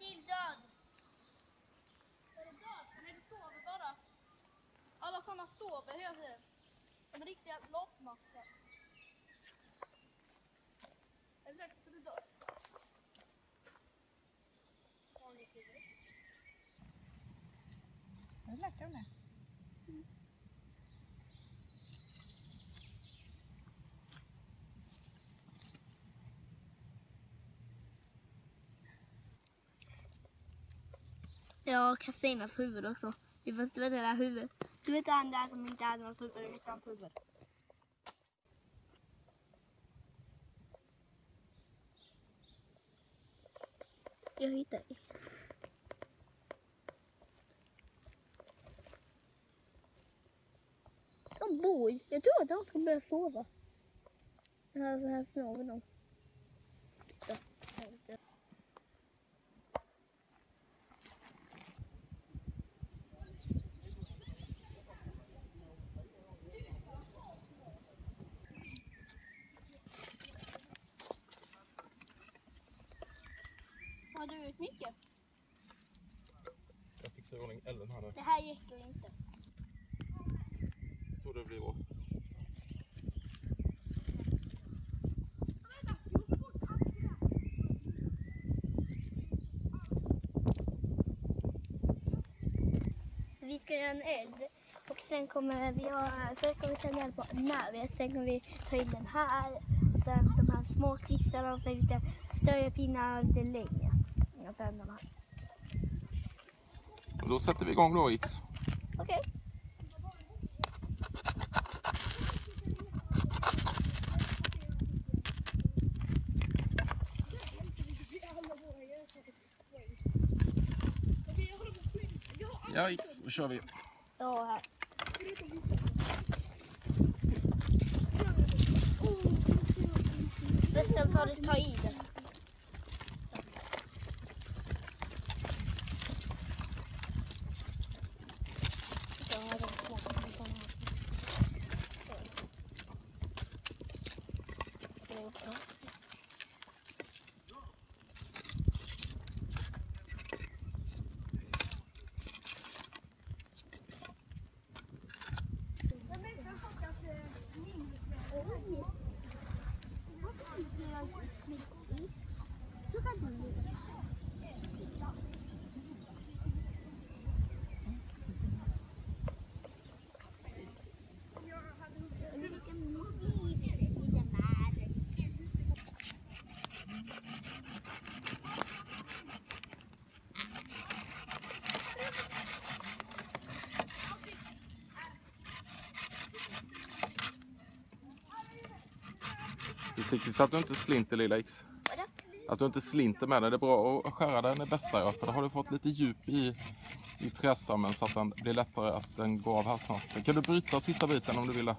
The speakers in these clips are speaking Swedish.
till död. Är du död? Nej, du sover bara. Alla sådana sover hela tiden. De är riktiga loppmaskar. Är du säker på att du dör? Har du läkare med? Jag det? Ja, Kastrinas huvud också. Vi vet veta det där huvudet. Du vet han där som inte hade något huvud, utan hans huvud. Jag hittade det. De bor Jag tror att de ska börja sova. Här, här sover de. Titta. Har du ut mycket? Jag fixar här nu. Det här räcker inte. Jag tror det blir bra. Vi ska göra en eld och sen kommer vi, ha, sen kommer vi tända eld på när Sen kommer vi ta in den här. Och sen de här små kvistarna och sen lite större pinnar och lite längre. Och sen de här. Då sätter vi igång då X. Okej. Ja X, då kör vi. Ja, här. Resten får du ta i den. Ja, den smakar som sån här. Ja. Försiktigt så att du inte slinter lilla X. Att du inte slinter med den. Det är bra att skära den är bästa ja, för då har du fått lite djup i, i trästammen så att den blir lättare att den går av här snart. Sen kan du bryta sista biten om du vill. Jag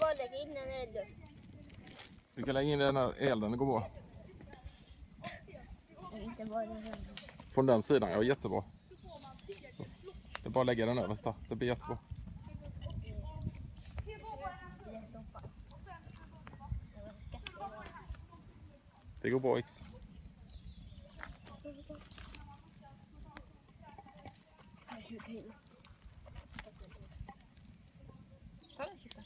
bara lägger in den i elden. Du kan lägga in den här elden, det går bra. Inte bara den. Från den sidan, ja jättebra. Det är bara att lägga den överst det blir jättebra. Det går bra X. Ta den sista.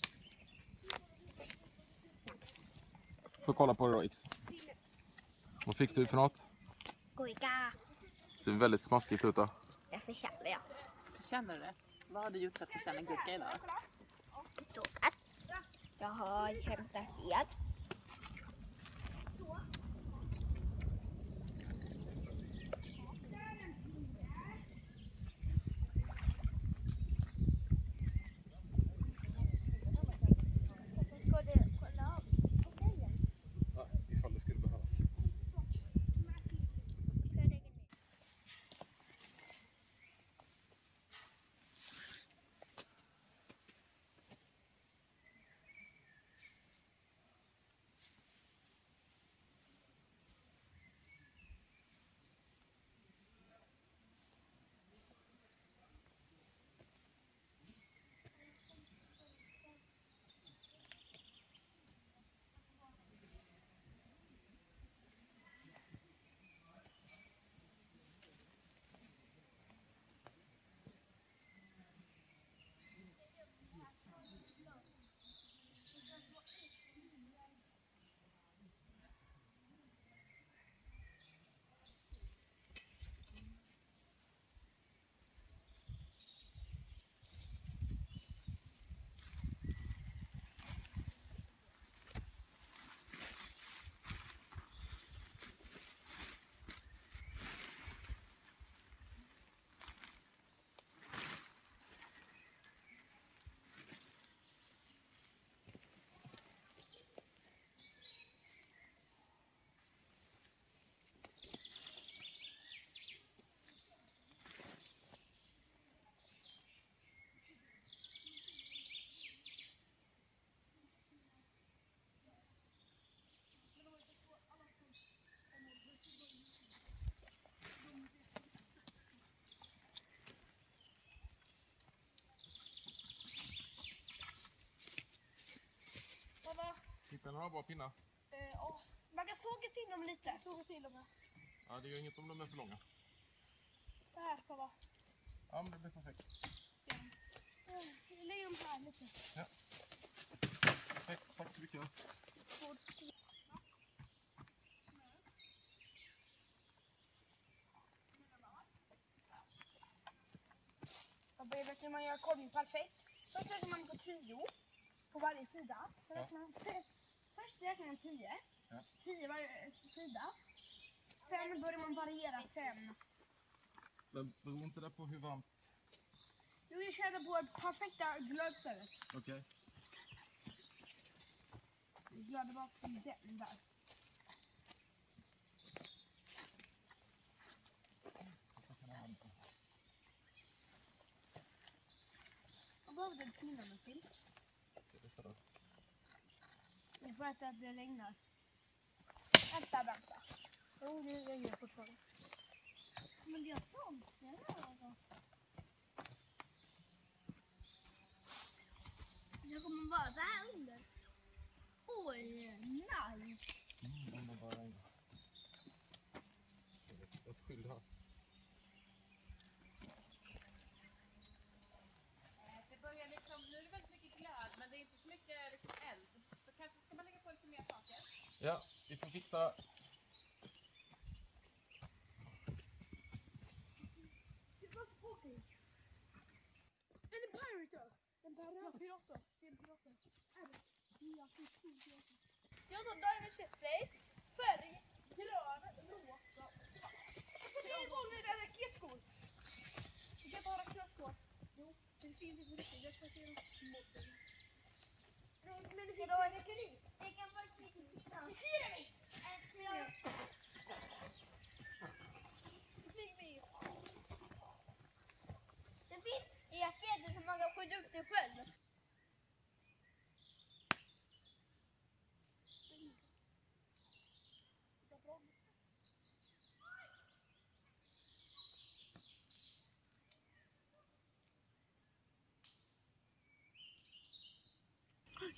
Får kolla på det då X. Vad fick du för något? Gurka. Ser väldigt smaskigt ut då. Jag förtjänar jag. Känner du det? Vad har du gjort för att förtjäna gurka idag? Jag har hämtat el. Du ha bra pinnar? Eh, ja. Man kan såga till dem lite. Såga till dem. Ja, det gör inget om de är för långa. Så här pappa. Ja, men det blir perfekt. Jag lägger dem här lite. Perfekt, tack så mycket. Jag vet hur man gör korven perfekt. Först räknar man på tio på varje sida. Sen Ja. räknar man, först räknar man tio. Ja. Tio varje sida. Sen börjar man variera fem. Men beror inte det på hur varmt? Jo, jag körde på perfekta glödstället. Okej. Glödde bara som den där. Vad behöver du pinnarna till? Det får äta att det regnar. Vänta, vänta. Jo, det regnar fortfarande. Men det är sånt. Det är alltså. Det kommer vara så här under. Oj, nice. Mm, bara regnar. Ett skydd här. Det börjar liksom, nu är det väldigt mycket glöd men det är inte så mycket liksom eld. Så kanske ska man lägga på lite mer saker. Ja, vi får fixa det. Är pirate. Den pirate. Pirater. Det är en pirater. Jag tar diamond chestplate, färg, grön, rosa och svart. Alltså det är raketskor. Du kan inte ha raketskor. Jo, det finns inte riktigt. Jag tror att det är något smått. Men, det finns ju mekanik. Det finns ekar, som man kan skjuta upp sig själv.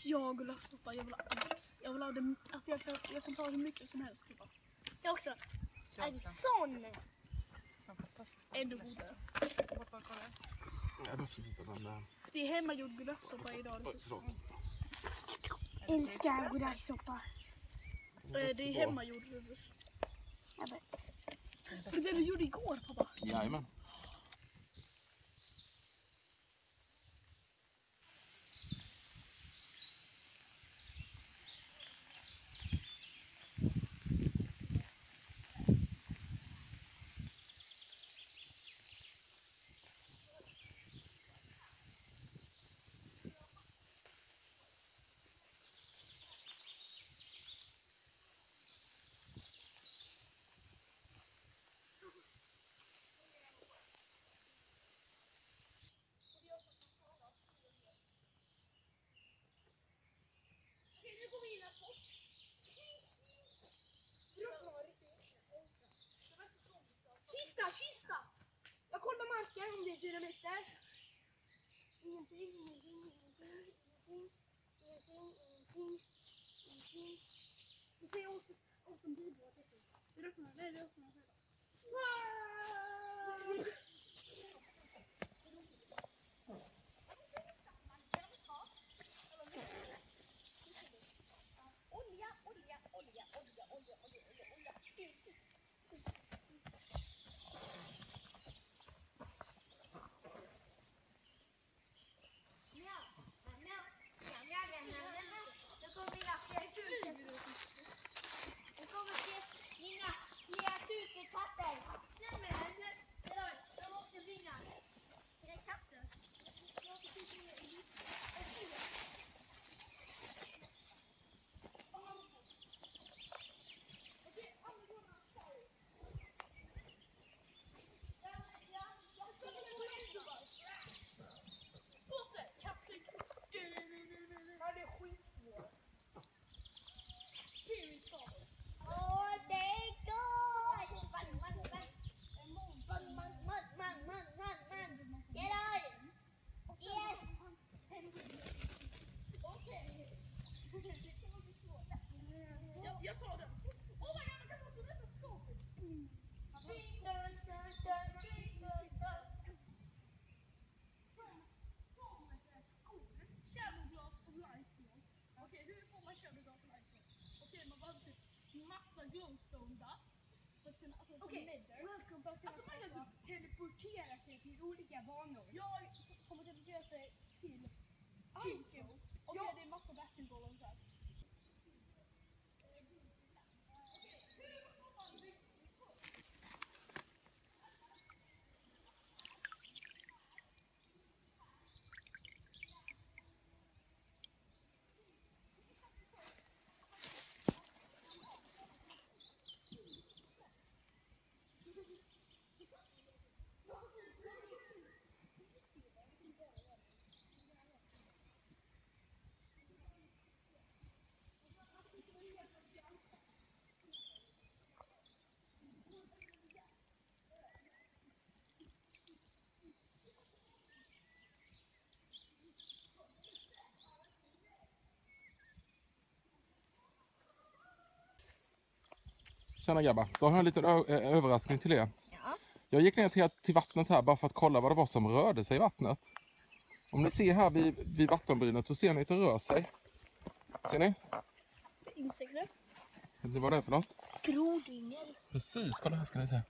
Jag vill ha soppa, jag vill ha allt. Jag vill ha det, alltså jag kan, jag kan ta hur mycket som helst. Typ. Jag också. Jag En sån. Som fantastisk. Ännu godare. Vart var det? Är inte men... Det är hemmagjord gulaschsoppa idag. Oj, förlåt. Älskar gulaschsoppa. Eh, Det är hemmagjord. Jag vet. Det du gjorde igår pappa. Jajamän. Druk maar, nee, druk maar. Hi. Tjena grabbar, då har jag en liten överraskning till er. Ja. Jag gick ner till, till vattnet här bara för att kolla vad det var som rörde sig i vattnet. Om ni ser här vid, vid vattenbrynet så ser ni att det rör sig. Ser ni? Insekter. Vet ni vad det är för något? Grodyngel. Precis, kolla här ska ni se.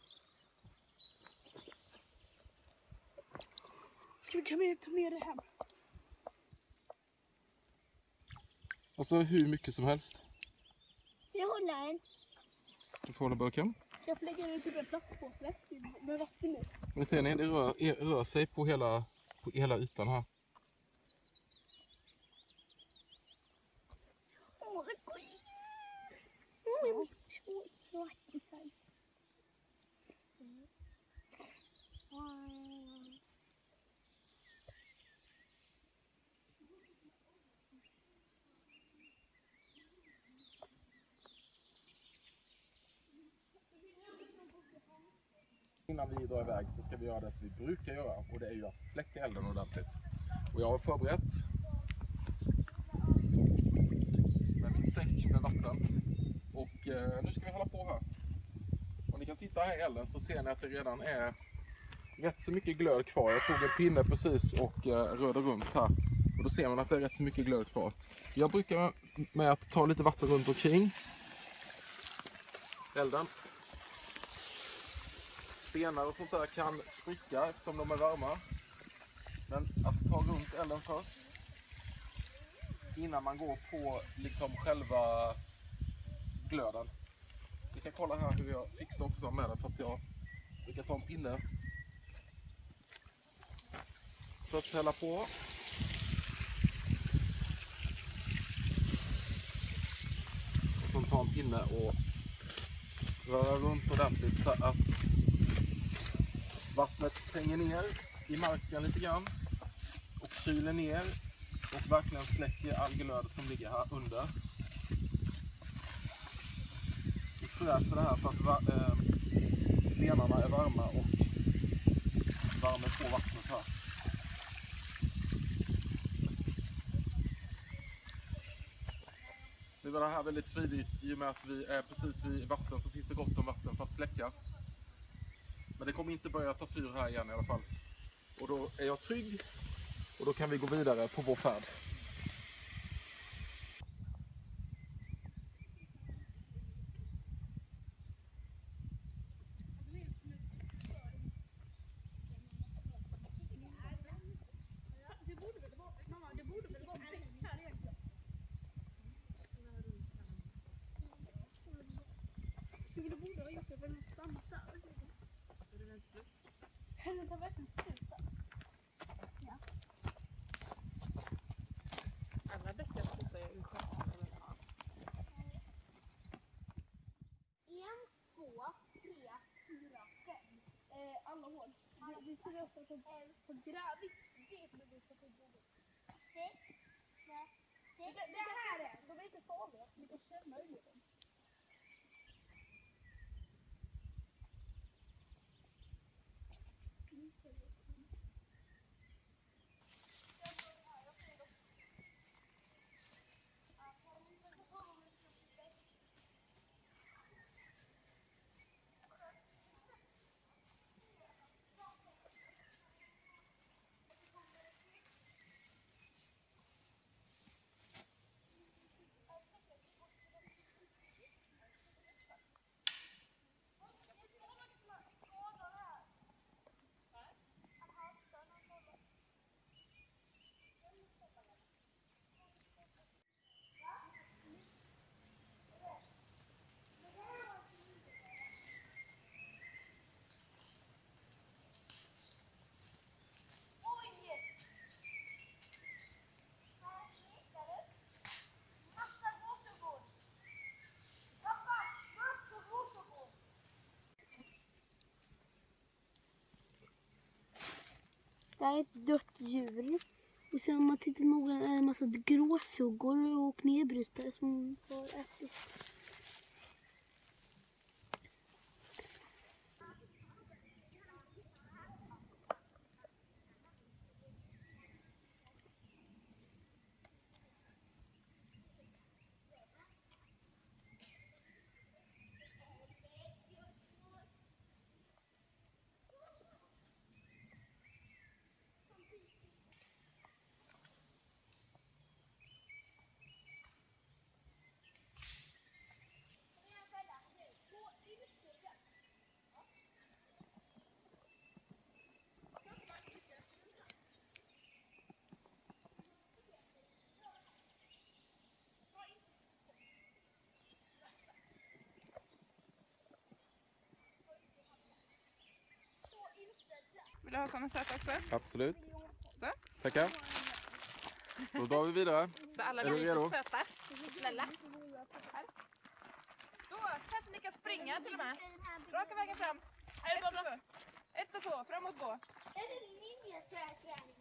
Vi kan vi ta med det hem? Alltså hur mycket som helst. Jag håller en. Du får hålla burken. Jag får lägga den i typ en plastpåse med vatten i. Men ser ni, det rör, rör sig på hela, på hela ytan här. Åh, kolla! Oj, så svart i sig. Innan vi drar iväg så ska vi göra det som vi brukar göra och det är ju att släcka elden ordentligt. Och jag har förberett med min säck med vatten. Och eh, nu ska vi hålla på här. Om ni kan titta här i elden så ser ni att det redan är rätt så mycket glöd kvar. Jag tog en pinne precis och eh, rörde runt här. Och då ser man att det är rätt så mycket glöd kvar. Jag brukar med att ta lite vatten runt omkring elden stenar och sånt där kan spricka eftersom de är varma. Men att ta runt elden först innan man går på liksom själva glöden. Vi kan kolla här hur jag fixar också med den för att jag brukar ta en pinne. Först hälla på. Och sen ta en pinne och röra runt ordentligt så att Vattnet tränger ner i marken lite grann och kyler ner och verkligen släcker all glöd som ligger här under. Vi fräser det här för att äh, stenarna är varma och värmer på vattnet här. Nu var det här väldigt smidigt i och med att vi är precis vid vatten så finns det gott om vatten för att släcka. Det kommer inte börja ta fyr här igen i alla fall. Och då är jag trygg och då kan vi gå vidare på vår färd. Det borde väl vara, mamma, det borde väl vara fritt här egentligen. Jo, det borde ha gjort det, men den har stannat där. Är det väl slut? Den tar verkligen slut där. Alla bäckar slutar ju i sjön. eller? En, två, tre, fyra, fem. Eh, alla hål. Vi, ser upp på, på grävigt. Det är som vi ska få bo. Sex, sju, Det, det här är, de är inte farliga. Vi kan känna i dem. Det här är ett dött djur. Och sen om man tittar noga är det en massa gråsuggor och knäbrytare som har ätit. Vill du ha såna söta också? Absolut. Så. Tackar. Då drar vi vidare. Så alla blir lite redo? söta. Snälla. Då kanske ni kan springa till och med. Raka vägen fram. Ett och två. Ett och två. Framåt gå. Är det ninja-träning?